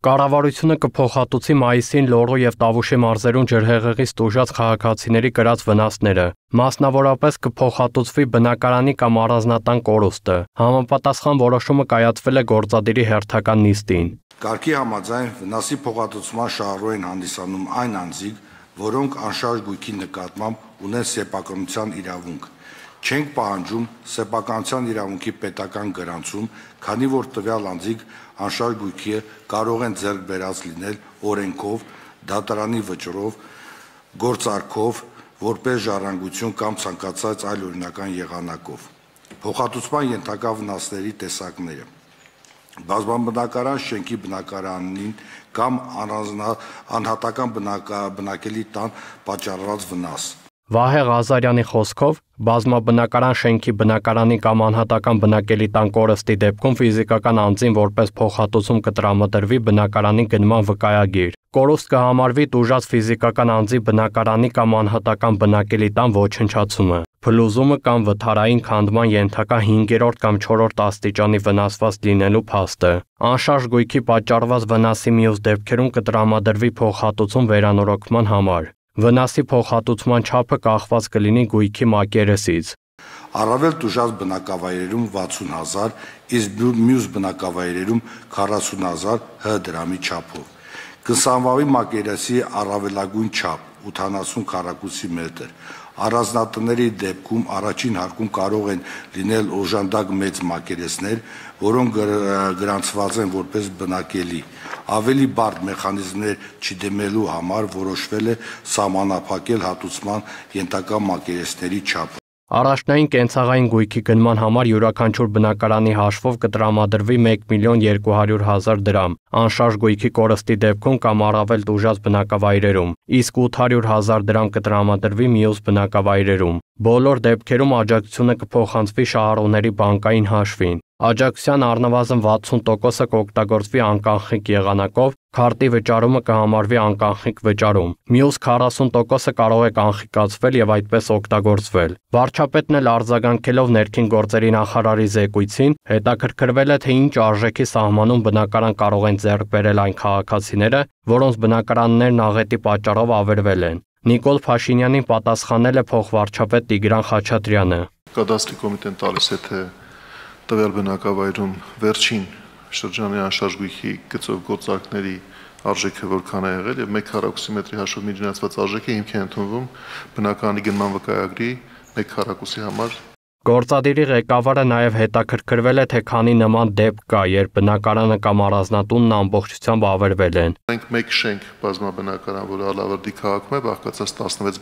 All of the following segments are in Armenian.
Կառավարությունը կփոխհատուցի մայիսին Լոռու եւ Տավուշի մարզերում ջրհեղեղից տուժած քաղաքացիների կրած վնասները։ Մասնավորապես կփոխհատուցվի բնակարանի կամ առանձնատան կորուստը։ Համապատասխան որոշումը կայացվել է գործադիրի հերթական նիստին։ Կարգի համաձայն վնասի փոխհատուցման շահառու են հանդիսանում այն անձիկ, որոնք անշարժ գույքի նկատմամբ ունեն սեփականության իրավունք չենք պահանջում սեփականության իրավունքի պետական գրանցում, քանի որ տվյալ անձիկ անշարժ գույքի կարող են ձեռք բերած լինել օրենքով, դատարանի վճռով, գործարքով, որպես ժառանգություն կամ ցանկացած այլ օրինական եղանակով։ Փոխհատուցման ենթակա վնասների տեսակները բազմաբնակարան շենքի բնակարանին կամ անհատական բնակելի տան պատճառված վնաս Վահե Ղազարյանի խոսքով բազմաբնակարան շենքի բնակարանի կամ անհատական բնակելի տան կորստի դեպքում ֆիզիկական անձին որպես փոխհատուցում կտրամադրվի բնակարանի գնման վկայագիր։ Կորուստ կհամարվի տուժած ֆիզիկական անձի բնակարանի կամ անհատական բնակելի տան ոչնչացումը։ Փլուզումը կամ վթարային քանդման ենթակա 5-րդ կամ 4-րդ աստիճանի վնասված լինելու փաստը։ Անշարժ գույքի պատճառված վնասի մյուս դեպքերում կտրամադրվի փոխհատուցում վերանորոգման համար։ Վնասի փոխհատուցման չափը կախված կլինի գույքի մակերեսից։ Առավել տուժած բնակավայրերում 60000, իսկ մյուս բնակավայրերում 40000 հ դրամի չափով։ Կսանվավի մակերեսի առավելագույն չափ 80 քառակուսի մետր, Առանձնատների դեպքում առաջին հարկում կարող են լինել օժանդակ մեծ մակերեսներ, որոնք գրանցված են որպես բնակելի։ Ավելի բարդ մեխանիզմներ չդեմելու համար որոշվել է սահմանափակել հատուցման ենթակա մակերեսների չափը։ Առաջնային կենցաղային գույքի գնման համար յուրաքանչյուր բնակարանի հաշվով կտրամադրվի 1 միլիոն 200 հազար դրամ, անշարժ գույքի կորստի դեպքում կամ առավել տուժած բնակավայրերում, իսկ 800 հազար դրամ կտրամադրվի մյուս բնակավայրերում։ Բոլոր դեպքերում աջակցությունը կփոխանցվի շահառուների բանկային հաշվին։ Աջակցության առնվազն 60%-ը կօգտագործվի անկախնիկ եղանակով, քարտի վճարումը կհամարվի անկախնիկ վճարում։ Մյուս 40%-ը կարող է կանխիկացվել եւ այդպես օգտագործվել։ Վարչապետն էլ արձագանքելով ներքին գործերի նախարարի զեկույցին, հետաքրքրվել է թե ինչ արժեքի սահմանում բնակարան կարող են ձեռք բերել այն քաղաքացիները, որոնց բնակարաններն աղետի պատճառով ավերվել են։ Նիկոլ Փաշինյանին պատասխանել է փոխվարչապետ Տիգրան Խաչատրյանը։ Կադաստրի կոմիտեն տալիս է թե տվյալ բնակավայրում վերջին շրջանի անշարժույթի գծով գործարքների արժեքը որքան է եղել եւ 1 քառակուսի մետրի հաշվով միջնացված արժեքը հիմք է ընդունվում բնակարանի գնման վկայագրի 1 քառակուսի համար Գործադիրի ղեկավարը նաև հետաքրքրվել է, թե քանի նման դեպք կա, երբ բնակարանը կամ առանձնատունն ամբողջությամբ ավերվել են։ Մենք մեկ շենք բազմաբնակարան, որը Ալավերդի քաղաքում է, բաղկացած 16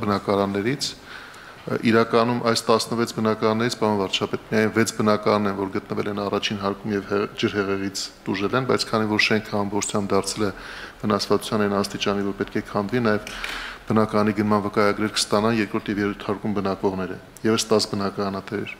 բնակարաններից, Իրականում այս 16 բնակարաններից պարոն վարչապետ միայն 6 բնակարանն են, որ գտնվել են առաջին հարկում եւ ջրհեղեղից տուժել են, բայց քանի որ շենքը ամբողջությամբ դարձել է վնասվածության այն աստիճանի, որ պետք է քանդվի, նաեւ բնակարանի գնման վկայագրեր կստանան երկրորդ եւ երրորդ հարկում բնակվողները։ Եվս 10 բնակարանատեր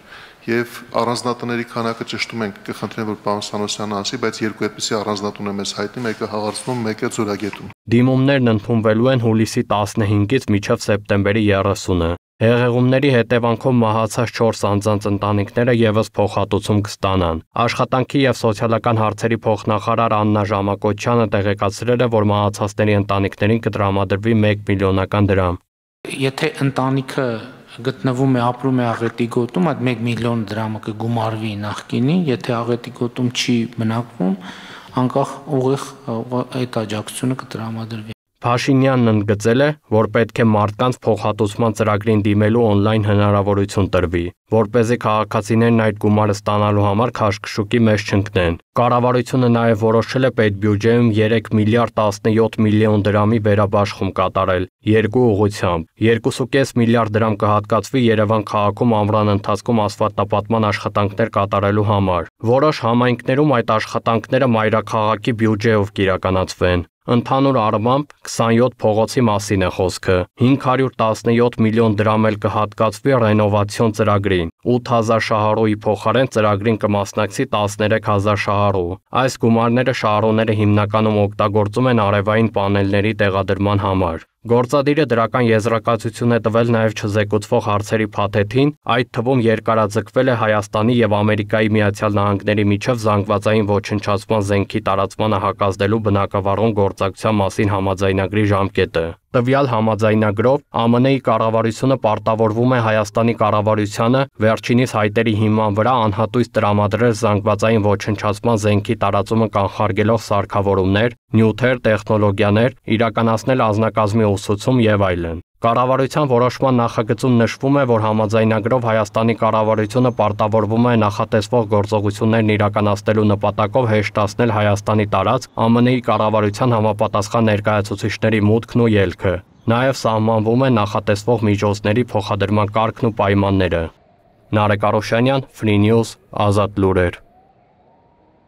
եւ առանձնատների քանակը ճշտում ենք կխնդրեմ որ պարոն Սանոսյանը ասի, բայց երկու այդպեսի առանձնատուն է մեզ հայտնի, մեկը Հաղարծնում, մեկը Ձորագետում։ Դիմումներն ընդունվելու են հուլիսի 15-ից մինչև սեպտեմբերի 30-ը։ Հեղեղումների հետևանքով մահացած 4 անձանց ընտանիքները եւս փոխհատուցում կստանան։ Աշխատանքի եւ սոցիալական հարցերի փոխնախարար Աննա Ժամակոչյանը տեղեկացրել է, որ մահացածների ընտանիքներին կտրամադրվի 1 միլիոնական դրամ։ Եթե ընտանիքը գտնվում է ապրում է աղետի գոտում, այդ 1 միլիոն դրամը կգումարվի նախկինին, եթե աղետի գոտում չի բնակվում, անկախ ուղիղ այդ աջակցությունը կտրամադրվի։ Փաշինյանն ընդգծել է, որ պետք է մարդկանց փոխհատուցման ծրագրին դիմելու on-line հնարավորություն տրվի, որ เป զի քաղաքացիներն այդ գումարը ստանալու համար քաշքշուկի մեջ չընկնեն։ Կառավարությունը նաև որոշել է պետբյուջեում 3 միլիարդ 17 միլիոն դրամի վերաբաշխում կատարել երկու ուղղությամբ։ 2.5 միլիարդ դրամ կհատկացվի Երևան քաղաքում ամռան ընթացքում ասֆալտապատման աշխատանքներ կատարելու համար։ Որոշ համայնքներում այդ աշխատանքները մայրաքաղաքի բյուջեով կիրականացվեն։ Ընդհանուր առմամբ 27 փողոցի մասին է խոսքը։ 517 միլիոն դրամ էլ կհատկացվի ռենովացիոն ծրագրին։ 8000 շահառուի փոխարեն ծրագրին կմասնակցի 13000 շահառու։ Այս գումարները շահառուները հիմնականում օգտագործում են արևային պանելների տեղադրման համար։ Գործադիրը դրական եզրակացություն է տվել նաև չզեկուցվող հարցերի փաթեթին, այդ թվում երկարաձգվել է Հայաստանի եւ Ամերիկայի Միացյալ Նահանգների միջև զանգվածային ոչնչացման զենքի տարածմանը հակազդելու բնակավարոն գործակցության մասին համաձայնագրի ժամկետը։ Տվյալ համաձայնագրով ԱՄՆ-ի կառավարությունը պարտավորվում է Հայաստանի կառավարությանը վերջինիս հայտերի հիման վրա անհատույց տրամադրել զանգվածային ոչնչացման զենքի տարածումը կանխարգելող սարքավորումներ, նյութեր, տեխնոլոգիաներ, իրականացնել անձնակազմի ուսուցում եւ այլն։ Կառավարության որոշման նախագծում նշվում է, որ համաձայնագրով Հայաստանի կառավարությունը պարտավորվում է նախատեսվող գործողություններն իրականացնելու նպատակով հեշտացնել Հայաստանի տարած ԱՄՆ-ի կառավարության համապատասխան ներկայացուցիչների մուտքն ու ելքը։ Նաև սահմանվում է նախատեսվող միջոցների փոխադրման կարգն ու պայմանները։ Նարեկ Արոշանյան, Free News, Ազատ լուրեր։